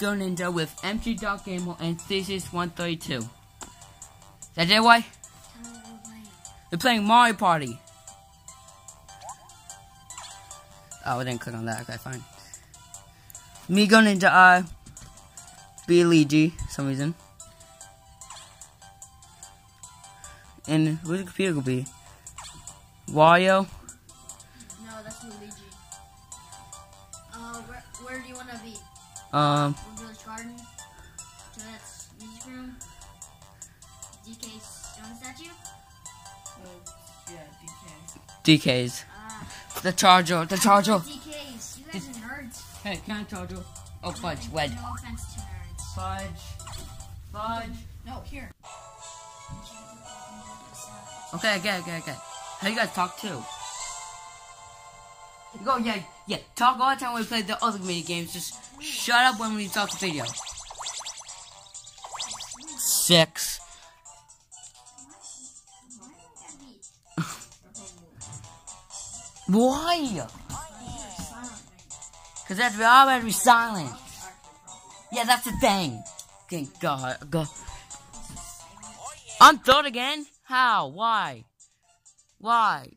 Gold Ninja with MG Dot Gamer and Theseus 132. Is that it, why? We're playing Mario Party. Oh, I didn't click on that. Okay, fine. Me Gold Ninja, uh, be Luigi, some reason. And where's the computer gonna be? Wario? No, that's Luigi. Uh, where, where do you want to be? Um, stone statue? DK's. Ah. The charger, the charger. DK's. You guys are nerds. Hey, can I charge you? Oh, fudge, wed. No offense to nerds. Fudge. Fudge. No, here. Okay, okay, okay, okay. How you guys talk too? Go, yeah, yeah. Talk all the time when we play the other mini games. Just shut up when we talk the video. Six. Why? Cause that's we all gotta be silent. Yeah, that's the thing. Thank God. God. I'm third again? How? Why? Why?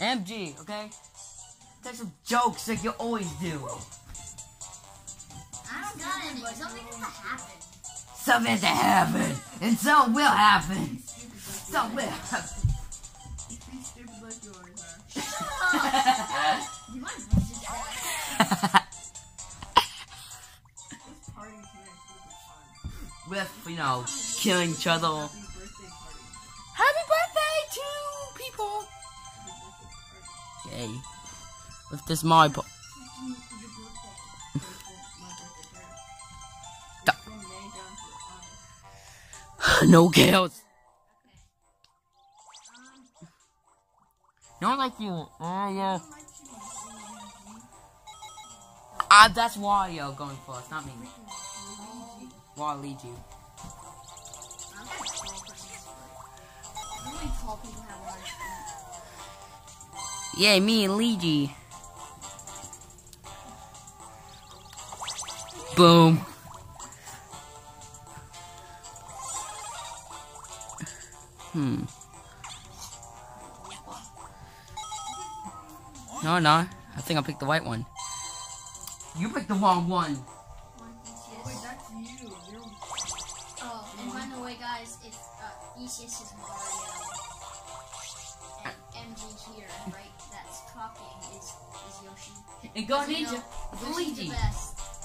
MG, okay? That's some jokes like you always do. I don't got any. Something's has to happen. Something's has to happen, and so will happen. So will happen. With, you know, killing each other. Happy birthday to people! Yay. With this my bo- No chaos. Like you. Oh, yeah. Ah, that's Wario going first, not me. Waluigi. Yeah, me and Luigi. Boom. Hmm. No, no. I think I picked the white one. You picked the wrong one. Wait, that's you. Oh, and by the way, guys, it's uh, Theseus is Mario, and MG here, right? That's talking is is Yoshi. And go You Ninja. know, Luigi.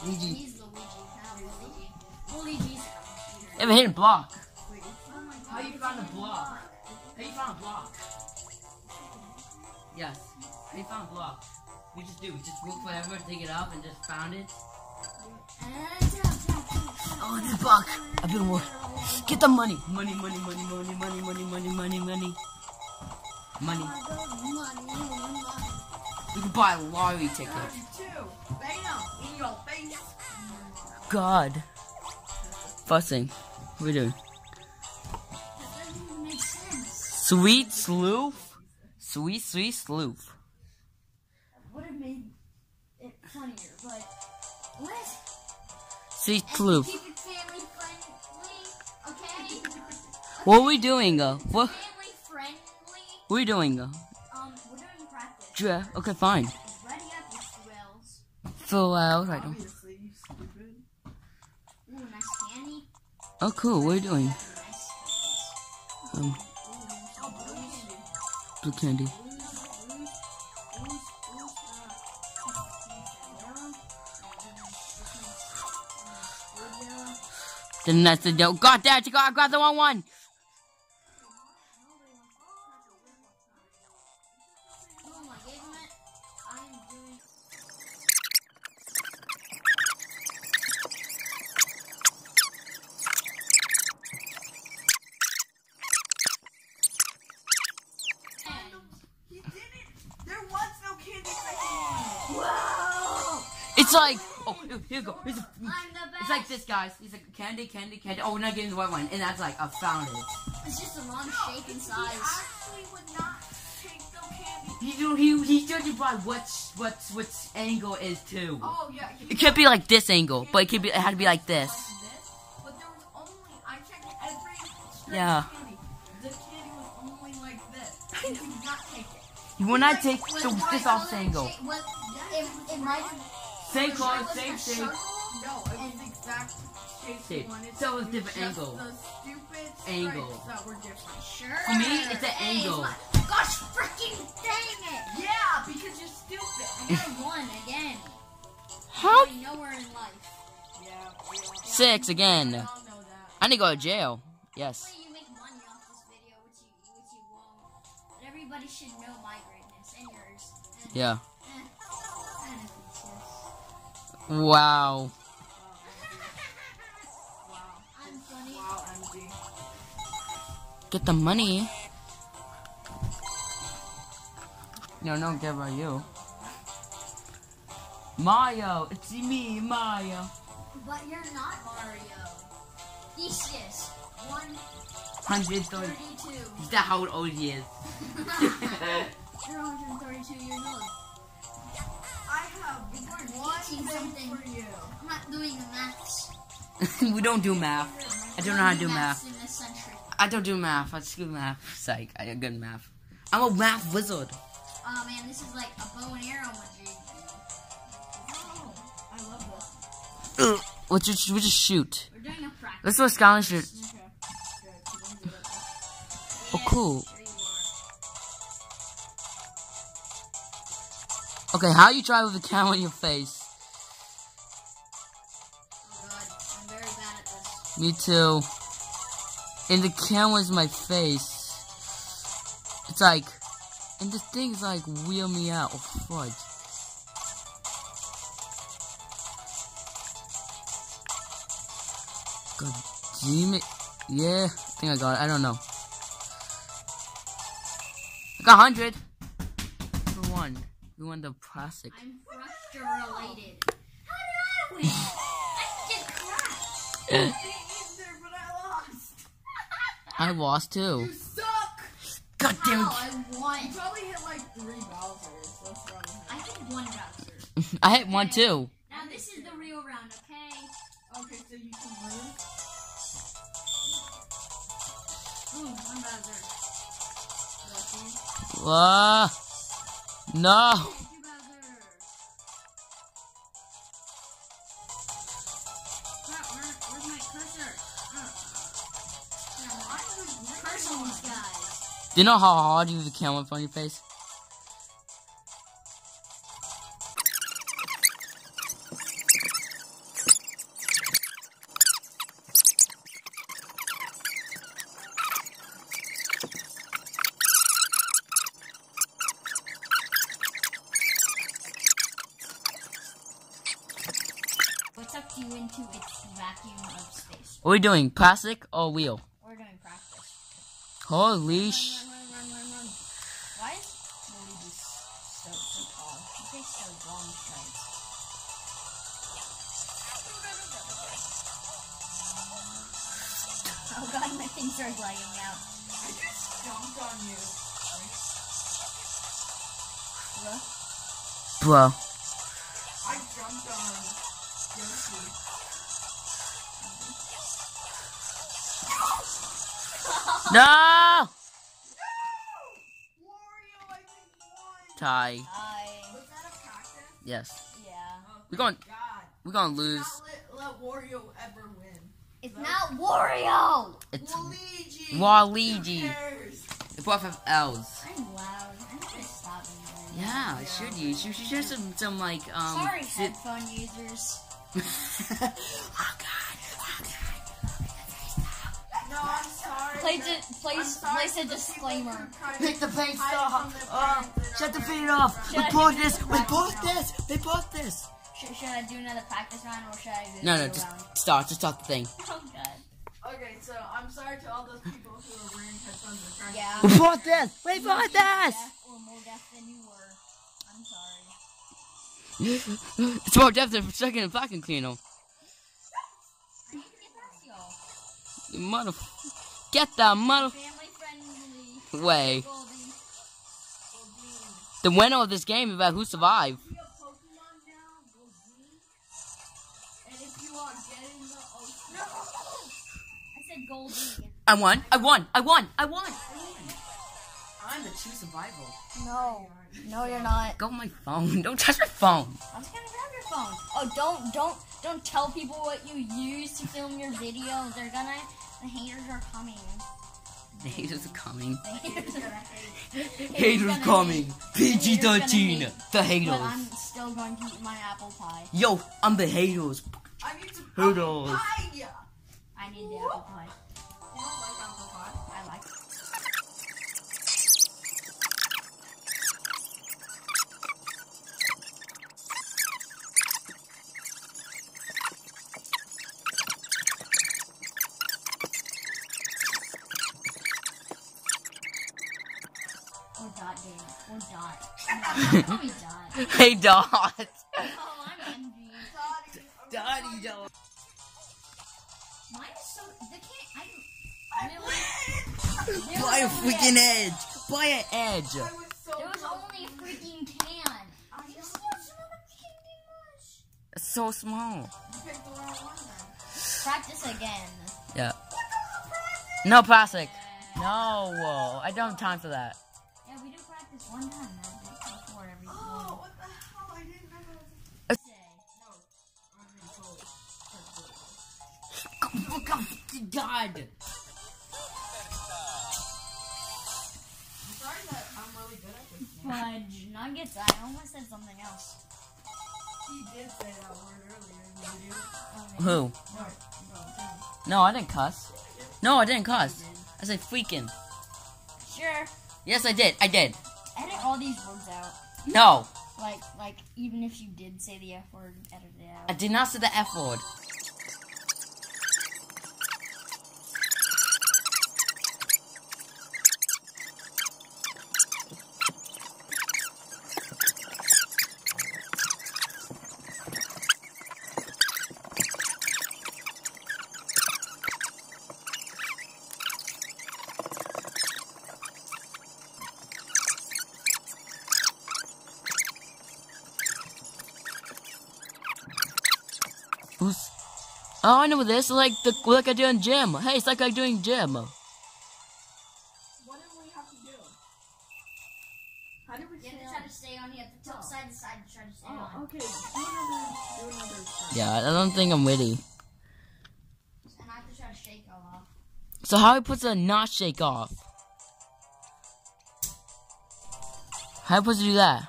Luigi. He's Luigi, not Luigi. Luigi's a computer. Ever hit a block? Oh my How you found a it's block? How you found a block? Yes. How you found a block? We just do. We just look forever, dig it up, and just found it. Oh, this block. I've been working. Get the money. Money, money, money, money, money, money, money, money, money. Money. Money, money. We can buy a lottery ticket. in your face. God. Fussing. What are we doing? That doesn't make sense. Sweet sleuth? Sweet, sweet sleuth. Would have made it funnier, but what? Sweet And sleuth. Keep it family friendly, okay? What are we doing? What, Family friendly. what are we doing, uh? Um, we're doing practice. Yeah, okay, fine. Ready up, Mr. Wells. Fill out right now. Obviously, you stupid. Ooh, nice candy. Oh, cool. What are you doing? Nice. Um, blue candy. Then that's the deal. God damn it, I got the wrong one. It's like, oh, here you go. It's, it's like this, guys. He's like, candy, candy, candy. Oh, we're not getting the white one. And that's like, I found it. It's just a wrong shape and size. Actually, would not. take no candy. He do he he's judging by what what what angle is too. Oh yeah. It could be like this angle, but it could be it had to be like this. But there was only I checked every Yeah. of candy. The candy was only like this. You could not take it. You will not take Was the, my this off color angle. cha- What, it, it might. Same was color, same shape. No, it was the exact shape Shape. you wanted. So it's different just angle. The stupid Angle. stripes that were different. Sure. To me, it's an Hey, angle. my- Gosh, freaking dang it! Yeah, because you're stupid. I got a one again. How? Going nowhere in life. Yeah, we all, Six again. all know that. I need to go to jail. Yes. Hopefully you make money off this video, which you, which you won't. But everybody should know my greatness and yours. And, Yeah. eh, and if it's just- Wow. Wow. Get the money. No, don't care about you. Mario, it's me, Mario. But you're not Mario. Theseus, 132. 132. Is that how old he is? You're 132 years old. I have one thing something. for you. I'm not doing the maths. we don't do math. I don't know how to do math. In this century. I don't do math. I just do math. Psych. I am good at math. I'm a math wizard. Oh man, this is like a bow and arrow emoji. Oh, I love this. Let's just, we just shoot. We're doing a practice. Let's do a Scotland shoot. Okay. Good, 'cause good. Oh, cool. Are. Okay, how you try with a camera in your face? Oh god, I'm very bad at this. Me too. And the camera's my face. It's like, and the thing's like wheel me out. Oh, fudge. God damn it. Yeah, I think I got it. I don't know. I got 100. For one. We won the plastic. I'm frustrated. How did I win? I get cracked. I lost too. You suck. God damn it. I You probably hit like three Bowsers. That's wrong. I hit one Bowser. I hit one too. Now this is the real round, okay? Okay, so you can lose. Ooh, one Bowser. Lucky. Ah, no. Do you know how hard you have the camera in front of your face? What sucked you into its vacuum of space? What are we doing? Plastic or wheel? We're doing practice. Holy sh! Bruh. Bro. I jumped on Yoshi. No! Wario, I think won. Tie. I. Was that a cactus? Yes. Yeah. We're going. God. We're gonna lose. Let, let Wario ever win. It's not Wario! It's Luigi. Waluigi. Who cares? They both have L's. Yeah, I should use. You should share some, some like um. Sorry, zip- headphone users. oh God! Oh God. No, I'm sorry. Place that- it. Place. I'm sorry Place a for the people disclaimer. who tried God! to Pick the paint hide stop. from their Uh, parents that shut the feed off. proud. We bought this. We bought this. We bought this. Should, should I do another practice round or should I do No, no, just round? start. Just start the thing. Oh god. Okay, so I'm sorry to all those people who are wearing headphones and trying Yeah. We bought this. We bought this. Deaf or more deaf than you were. It's more depth than second and vacuum cleaner. I need get past y'all. Mother. Get the mother Family friendly. way. The winner of this game is about who survived. Be a Pokemon now, go green. And if you are getting the ocean. I said Goldie. I won. I won. I won. I won. I'm the true survival. No. No, you're not. Go on my phone. Don't touch my phone. I'm just gonna grab your phone. Oh, don't, don't, don't tell people what you use to film your videos. They're gonna, the haters are coming. The haters are coming. The haters are Haters coming. hate. PG Haters gonna 13. hate. The But I'm haters. still going to eat my apple pie. Yo, I'm the haters. I need to Who knows? pie. I need the apple pie. You don't like apple pie? I like. Or dot game. Or dot. No, don't call me dot. Hey, Dot. Oh, I'm MG. Daddy, Dot. Mine is so. They can't. I. Really? Buy a freaking edge. Buy an edge. I was so There was close. only a freaking can. You see how small the can was? It's so small. You picked the wrong one then. Practice again. Yeah. No plastic. No. I don't have time for that. Who? No, I didn't cuss. No, I didn't cuss. I said freaking. Sure. Yes, I did. I did. Edit all these words out. No, Like, like even if you did say the F word, edit it out. I did not say the F word. Oh, I know this. Like the like I do in gym. Hey, it's like I doing gym. What did we have to do? How did we You have to try to stay on. You have to tilt side to side to try to stay Oh, on. okay. Do another. Do another. step. Yeah, I don't think I'm ready. And I have to try to shake all off. So how he puts a not shake off? How he puts to do that? Um,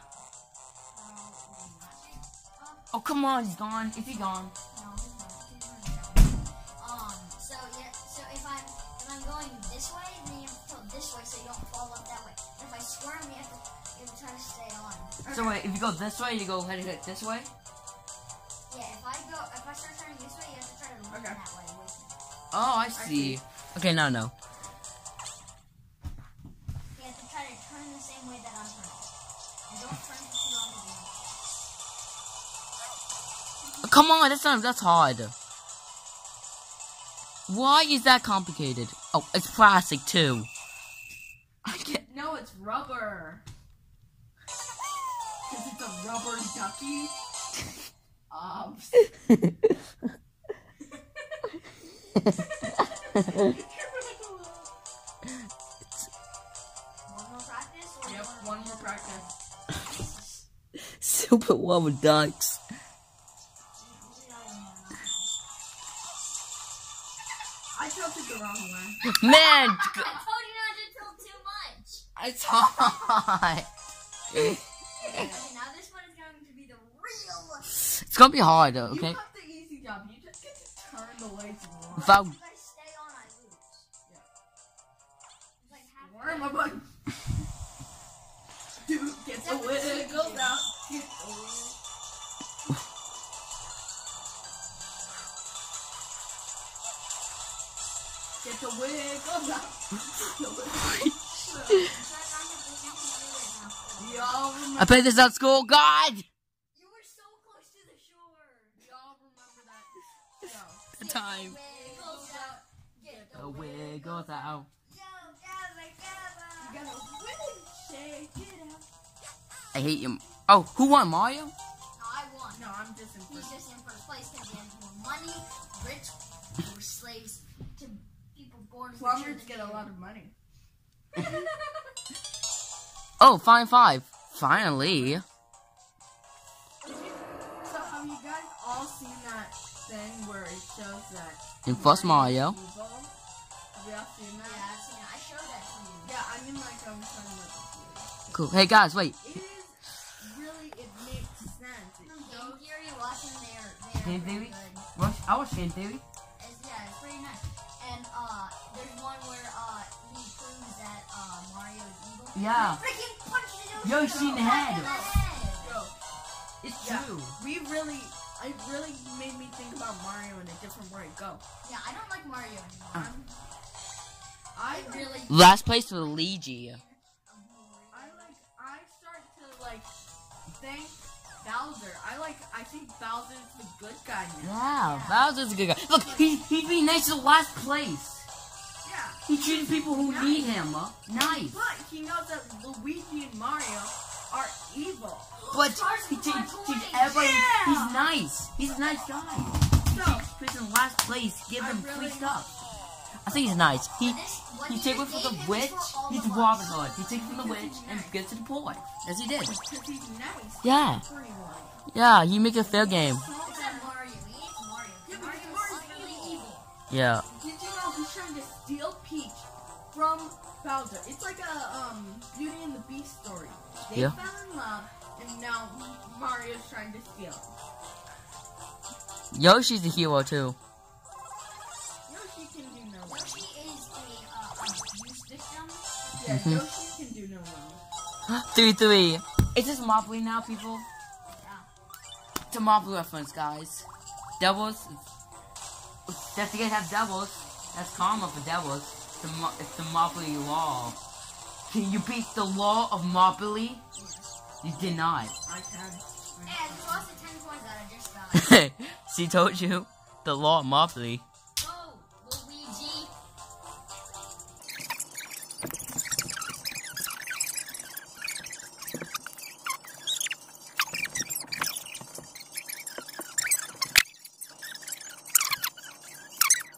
not shake off. Oh come on, he's gone. Is he gone? So wait, if you go this way, you go head hit this way. Yeah. If I go, if I start turning this way, you have to try to run Okay. that way with. Oh, I see. Okay, now no. You have to try to turn the same way that I'm turning. And don't turn too long to. Come on, that's not that's hard. Why is that complicated? Oh, it's plastic too. I get. No, it's rubber. Cause it's a rubber ducky. Um. One more practice. Yep, one one more practice. Super one with ducks. I tilted the wrong way. Man, I told you not to tilt too much. it's hard. It's gonna be hard, though, You okay? have the easy job. You just get to turn the way you want. If I, If I stay on, I lose. Yeah. Like half. Where am I going? Dude, get the wiggles out. Get the wiggles. Get the wiggles out. The wiggles out. Y'all remember, I played this at school. God, the time. Wiggles out. Get the The wiggles out. Yo, Gabba, Gabba. You gotta really shake it out. I hate you. Oh, who won, Mario? No, I won. No, I'm just in He's just in first place because he has more money, rich, who were slaves to people born richer Plumbers get a lot of money. Oh, fine five. Finally. So have you guys all seen that thing where it shows that In first Mario. is evil? Have you all seen Yeah. I've seen showed that to you. Yeah, I mean like I'm talking about the theory. Cool. Hey guys, wait. It is really it makes sense. It Game shows Theory, watching their, their Game Theory? good. I watched Game Theory. It's, yeah, it's pretty nice. And uh, there's one where uh, he proves that uh, Mario is evil. Yeah. Freaking punches Yoshi in the head. Head. yo, It's Yeah. true. we really it really made me think about Mario in a different way. Go. Yeah, I don't like Mario anymore. Uh. I'm, I I really. Last place for Luigi. I like I start to like thank Bowser. I like I think Bowser's the good guy now. Yeah, Bowser's a good guy. Look, he he be nice to the last place. Yeah. He treats people who need him. Uh, nice. But he knows that Luigi and Mario are evil. But he the treats, five treats coins. everybody. Yeah. He's nice. He's a nice guy. So Puts in last place. Give him free really- stuff. I think he's nice. He he he takes it from the gave him is witch. He's. Robin Hood. He takes it from the witch and gives it to the boy. Yes, he did. because he's nice. Yeah. Yeah, he make a fair game. Except Mario. He hates Mario. Yeah, but Mario's Mario's utterly evil. evil. Yeah. Did you know he's trying to steal Peach from Bowser? It's like a um Beauty and the Beast story. They Yeah. fell in love, and now Mario's trying to steal. Yoshi's a hero too. Yoshi can do no wrong. Yoshi is a uh, abuse victim. Yeah, Mhm. Yoshi can do no wrong. three three. Is this Monopoly now, people? Yeah. It's a Monopoly reference, guys. Devils. If you guys have devils, that's common for devils. It's the, mo- it's the Monopoly law. Can you beat the law of Monopoly? You did not. I can. Hey, I lost the 10 coins that I just got. she told you the law of Monopoly. Go, Luigi.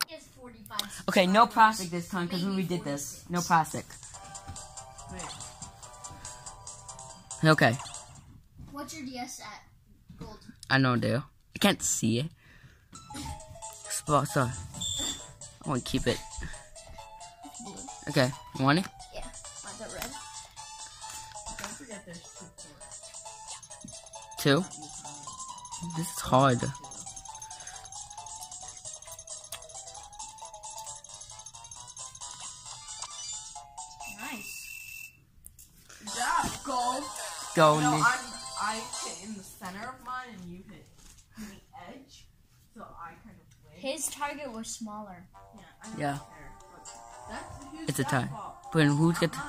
He 45 Okay, no subscribers. plastic this time because we Maybe redid this. No plastic. Okay, What's your DS at? Gold. I know, dude. I can't see it. Spot, sorry. I want to keep it. Blue. Okay, you want it? Yeah. Mine's at red. Don't forget there's two. Two? This is hard. Go, No, Nick. I'm, I hit in the center of mine and you hit the edge. So I kind of win. His target was smaller. Yeah. I don't Yeah. care, but That's, It's a tie. fault? But who's get? Mine.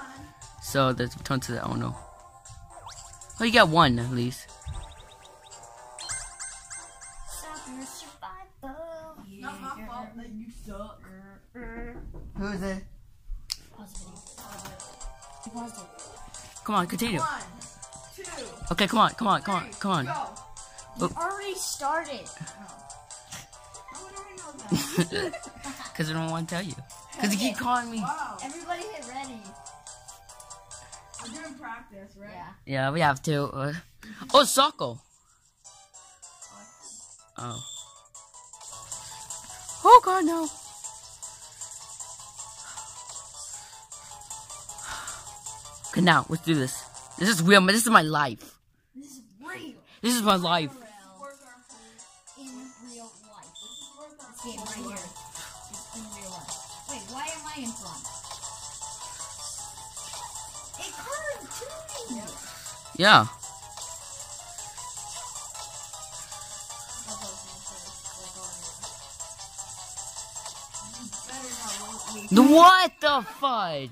So there's a ton to the. Oh no. Oh, you got one at least. Soccer survival. It's not my fault that you suck. Who is it? Positive. Positive. Come on, continue. One, two, Okay, come on, come on, come on, come on. Go. Oh. Already started. How would I? Because I don't want to tell you. Because you keep calling me. wow. Everybody hit ready. We're doing practice, right? Yeah. Yeah, we have to. Uh... Oh, Socko. Oh. Oh God, no. Okay, now let's do this. This is real. This is my life. This is my life. Game right here in real life. Wait, why am I in front? It. Yeah. What the fudge?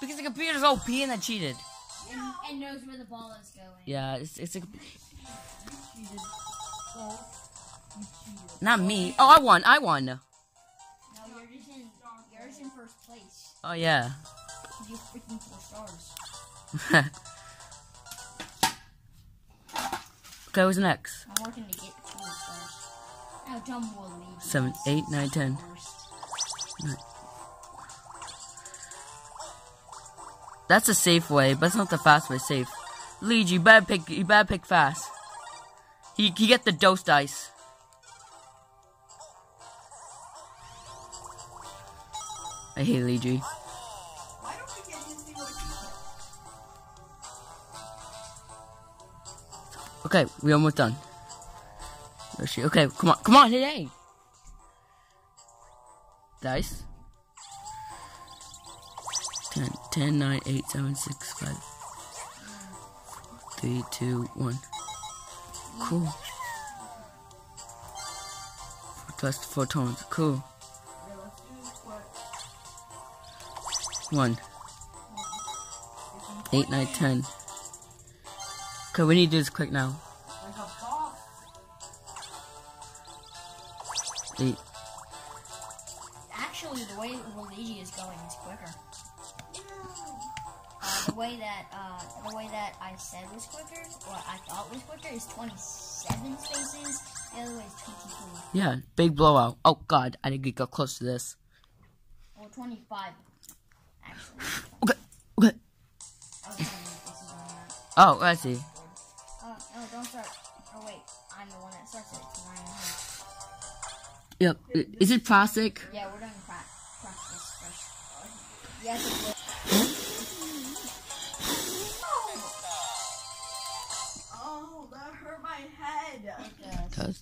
Because the computer's OP and I cheated. And, and knows where the ball is going. Yeah, it's it's a, You cheated. Well, you cheated. not me. Oh, I won. I won. No, you're just in, you're just in first place. Oh yeah. You freaking four stars. okay, what's next? I'm working to get to it first. Now John will lead. Seven, eight, nine, ten. First. That's a safe way, but it's not the fast way. Safe. Luigi, you better pick. You better pick fast. He he get the dose dice. I hate Luigi. Okay, we almost done. Okay, come on, come on, A. Dice. 10, 10, 9, 8, 7, 6, 5, 3, 2, 1. Cool. Plus four tones. Cool. 1, 8, 9, 10. Okay, we need to do this quick now. 8. Actually, the way Luigi is going is quicker. The way that uh, the way that I said was quicker, or I thought was quicker, is 27 spaces. The other way is 22. Yeah, big blowout. Oh god, I didn't get close to this. Or 25. Actually. Okay, okay. I was trying to make this is. Oh, I see. Uh, no, don't start. Oh, wait. I'm the one that starts it. Yep. Is it plastic? Yeah, we're doing pra- practice first. Yes, It.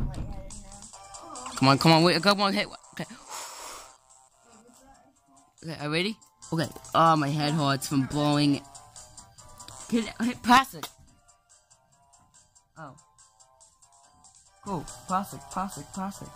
Oh, Come on, come on, wait, come on, hit. Okay. Okay, are you ready? Okay. Oh, my head hurts from blowing. Hit, hit plastic. Oh. Cool. Plastic, plastic, plastic.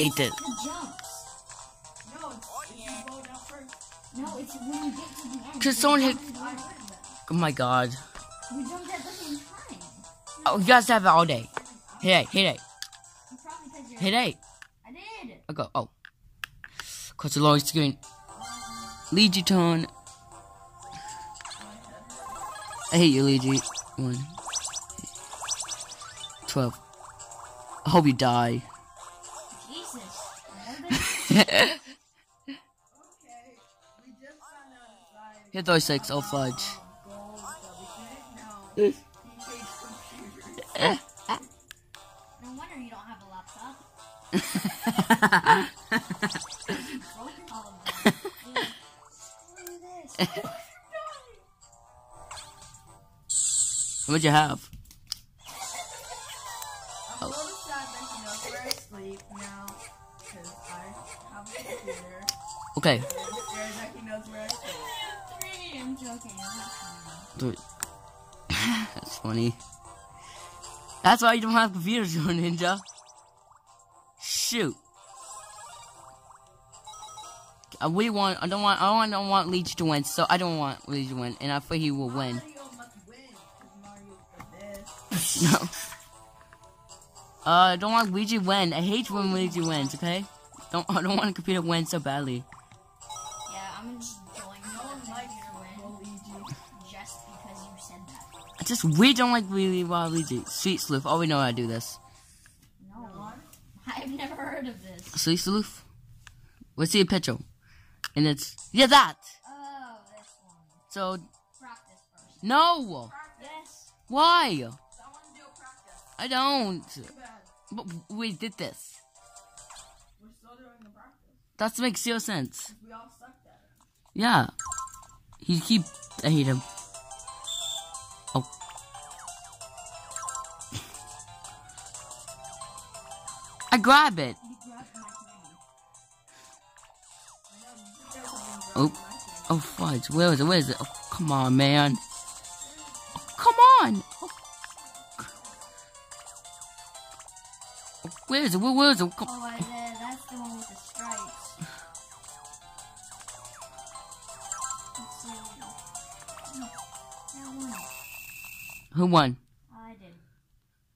End. Cause someone hit-. Oh my god. Oh, you guys have it all day. Hit eight, hit probably hit eight. I go, oh. Cause the lower screen. Luigi turn. I hate you, Luigi. One. Twelve. I hope you die. Hit those six, oh fudge. Gold that we didn't know. He hates computers. No wonder you don't have a laptop. All of them. Screw this. What'd you have? It. That's funny. That's why you don't have computers, you ninja. Shoot. I really want. I don't want. I don't, want Leech to win, so I don't want Leech to win, and I think he will win. No. Uh, I don't want Luigi win. I hate when Luigi wins. Okay. Don't. I don't want a computer win so badly. I'm just going No one likes win Luigi. just because you said that. I just we don't like really Luigi. Sweet Sleuth. Oh, we know how to do this. No, I've never heard of this. Sweet Sleuth. Let's see a picture. And it's yeah that. Oh, this one. So Practice first. no. Yes. Why? I want to do a practice. I don't. Too bad. But we did this. We're still doing the practice. That makes zero sense. We all sucked. Yeah. He keep. I hate him. Oh. I grab it. Oh. Oh, fudge. Where is it? Where is it? Oh, come on, man. Oh, come on. Oh. Where is it? Where, where is it? Come. Oh, Who won? I did.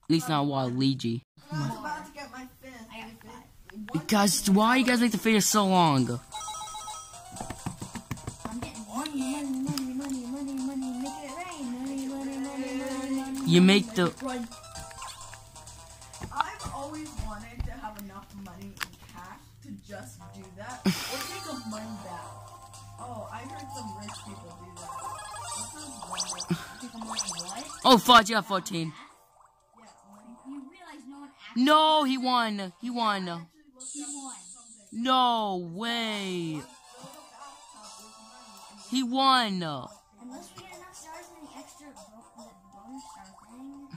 At least not Waluigi. I was about to get my fifth. I got five. Because why you guys make the video so long? I'm getting money, money, money, money, money, money, make it rain, money, money, money, money, money. You make the Run. I've always wanted to have enough money in cash to just do that or take a money back. Oh, I heard some rich people do that. That sounds wonderful. Take a money what? Oh fudge, yeah, 14. You realize no No, he won. He won. He won. No way. Go to bathtub with money. He won. Unless we get enough stars in the extra bonus star thing.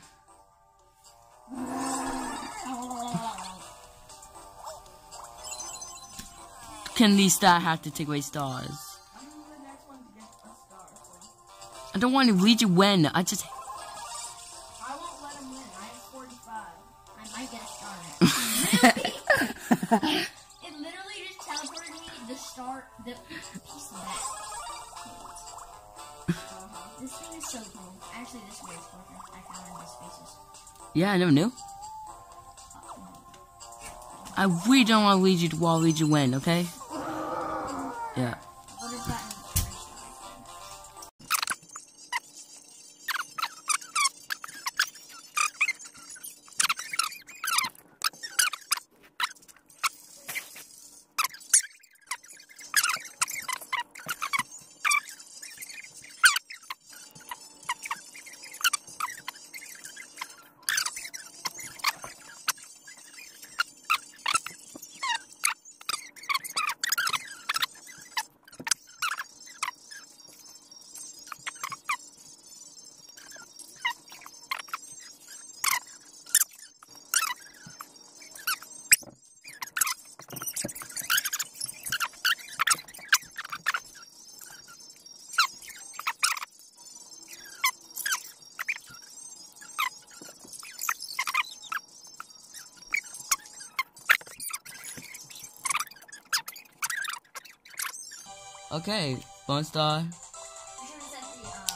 Can these that have to take away stars? I don't want to Luigi win. I just I won't let him win. I have 45. I might get a star. it literally just teleported me the star, the piece of that. Uh-huh. This thing is so cool. Actually, this way is closer. I found it in the spaces. Yeah, I never knew. Uh-huh. I really don't want Luigi to Waluigi win, okay? Okay, Bone Star,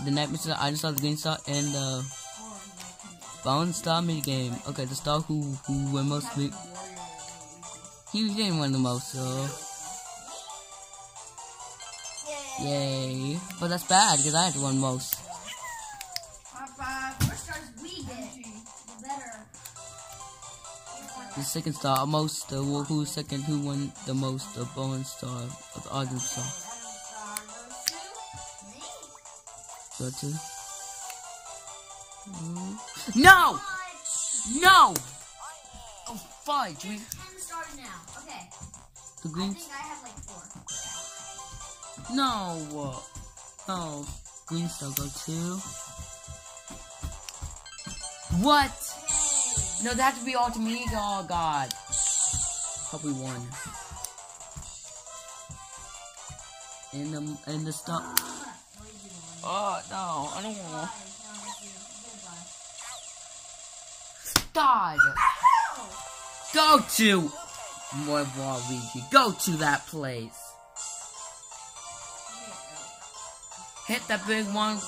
the, Nightmare Star, I just saw the Green Star, and the Bone Star mini game. Okay, the star who who won most. He didn't win the most, so yay. But that's bad because I had to win most. The second star, most the who second who won the most the Bone Star the Argent Star. Go to. No! No! Oh fudge! We, Ten stars now. Okay. the I green. think I have like four. No! Oh, Green still go to. What? Yay! No, that has to be all to me. Oh god. Hope we won. In the in the star. Oh no! I don't want. to. God. Go to more Waluigi. Go to that place. Hit that big one.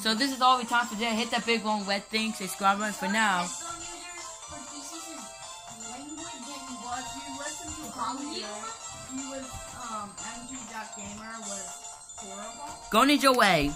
So this is all we time for today. Hit that big one red thing. Subscribe button for now. Headphone users for PCs is language and But if you listen to Volume? audio, he was, mg.gamer was horrible. Gold Ninja Way.